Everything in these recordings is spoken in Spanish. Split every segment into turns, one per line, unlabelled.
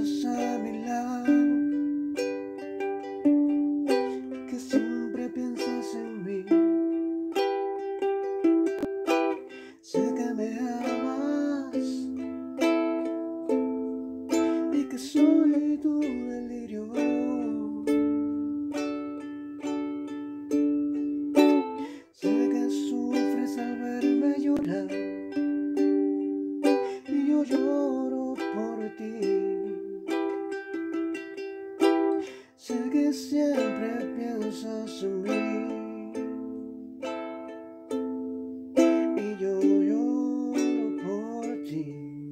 a mi lado, que siempre piensas en mí. Sé que me amas y que soy tu delirio. Sé que sufres al verme llorar. Que siempre piensas en mí. Y yo lloro por ti.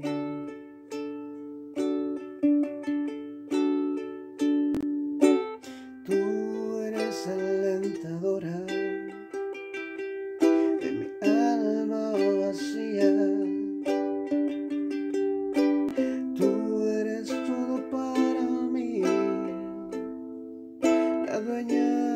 Tú eres alentadora. abanyar